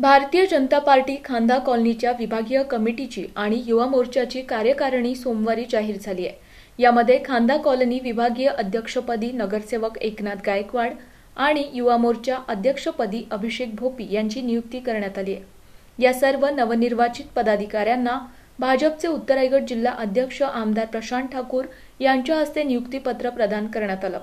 Bharatiya Janata party खांदा कॉलनीच्या विभागीय कमिटीची आणि युवा मोर्चाची कार्यकारिणी सोमवारी जाहीर झाली आहे. यामध्ये खांदा कॉलनी विभागीय अध्यक्षपदी नगरसेवक एकनाथ गायकवाड आणि युवा मोर्चा अध्यक्षपदी अभिषेक भोपी यांची नियुक्ती करण्यात आली आहे. या सर्व नवनिर्वाचित पदाधिकाऱ्यांना भाजपचे उत्तर रायगड जिल्हा अध्यक्ष आमदार प्रशांत ठाकूर यांच्या हस्ते नियुक्तीपत्र प्रदान करण्यात आलं.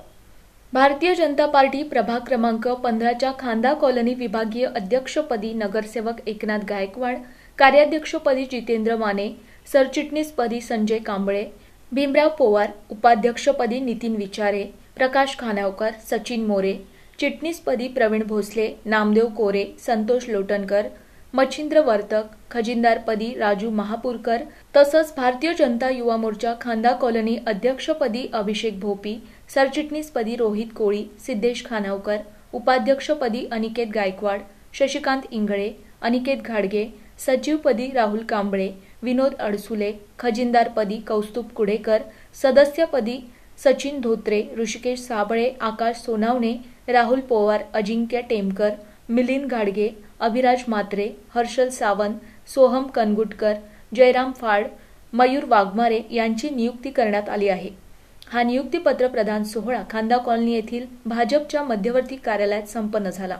भारतीय जनता पार्टी प्रभाग क्रमांक पंधराच्या खांदा कॉलनी विभागीय अध्यक्षपदी नगरसेवक एकनाथ गायकवाड कार्याध्यक्षपदी जितेंद्र माने सरचिटणीसपदी संजय कांबळे भीमराव पोवार उपाध्यक्षपदी नितीन विचारे प्रकाश खानावकर सचिन मोरे चिटणीसपदी प्रवीण भोसले नामदेव कोरे संतोष लोटनकर मच्छिंद्र वर्तक खजिनदारपदी राजू महापूरकर तसंच भारतीय जनता युवा मोर्चा खांदा कॉलनी अध्यक्षपदी अभिषेक भोपी सरचिटणीसपदी रोहित कोळी सिद्धेश खानावकर उपाध्यक्षपदी अनिकेत गायकवाड शशिकांत इंगळे अनिकेत घाडगे सचिवपदी राहुल कांबळे विनोद अडसुले खजिनदारपदी कौस्तुभ कुडेकर सदस्यपदी सचिन धोत्रे ऋषिकेश साबळे आकाश सोनावणे राहुल पोवार अजिंक्य टेमकर मिलिंद घाडगे अभिराज म्हात्रे हर्षल सावंत सोहम कनगुटकर जयराम फाड मयूर वाघमारे यांची नियुक्ती करण्यात आली आहे. हा नियुक्तीपत्र प्रदान सोहळा खांदा कॉलनी येथील भाजपच्या मध्यवर्ती कार्यालयात संपन्न झाला.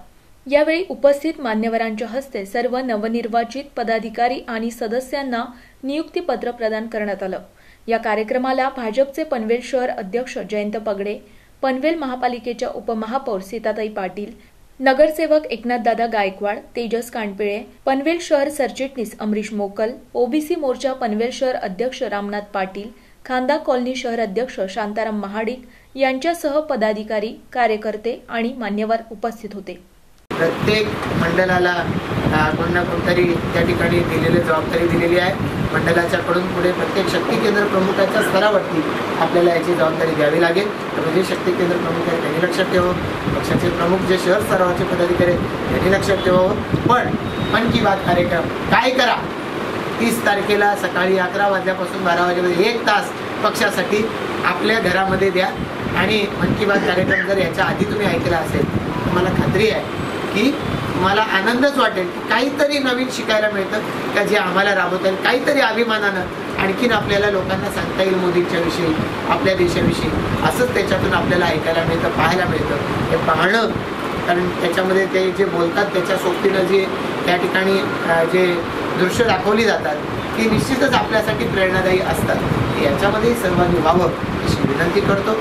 यावेळी उपस्थित मान्यवरांच्या हस्ते सर्व नवनिर्वाचित पदाधिकारी आणि सदस्यांना नियुक्तीपत्र प्रदान करण्यात आलं. या कार्यक्रमाला भाजपचे पनवेल शहर अध्यक्ष जयंत पगडे पनवेल महापालिकेच्या उपमहापौर सीताताई पाटील नगरसेवक एकनाथदादा गायकवाड तेजस कानपिळे पनवेल शहर सरचिटणीस अमरीश मोकल ओबीसी मोर्चा पनवेल शहर अध्यक्ष रामनाथ पाटील खांदा कॉलनी शहर अध्यक्ष शांताराम महाडिक यांच्यासह पदाधिकारी कार्यकर्ते आणि मान्यवर उपस्थित होते. प्रत्येक मंडळाला कोण ना कोणतरी त्या ठिकाणी दिलेली जबाबदारी दिलेली आहे. मंडळाच्या कडून पुढे प्रत्येक शक्ती केंद्र प्रमुखाच्या स्तरावरती आपल्याला याची जबाबदारी द्यावी लागेल. म्हणजे शक्ती केंद्र प्रमुख आहे त्यांनी लक्षात ठेवून पक्षाचे प्रमुख जे शहर स्तरावरचे पदाधिकारी आहेत त्यांनी लक्षात ठेवावं. पण मन की बात कार्यक्रम काय करा? तीस तारखेला सकाळी अकरा वाजल्यापासून बारा वाजेपर्यंत एक तास पक्षासाठी आपल्या घरामध्ये द्या. आणि मन की बात कार्यक्रम जर याच्या आधी तुम्ही ऐकला असेल तर मला खात्री आहे की मला आनंदच वाटेल की काहीतरी नवीन शिकायला मिळतं का जे आम्हाला राबवता येईल. काहीतरी अभिमानानं आणखीन आपल्याला लोकांना सांगता येईल मोदींच्या विषयी आपल्या देशाविषयी. असंच त्याच्यातून आपल्याला ऐकायला मिळतं पाहायला मिळतं. हे पाहणं कारण त्याच्यामध्ये ते जे बोलतात त्याच्या सोबतीनं जे त्या ठिकाणी जे दृश्य दाखवली जातात ती निश्चितच आपल्यासाठी प्रेरणादायी असतात. याच्यामध्येही सहभागी व्हावं अशी विनंती करतो.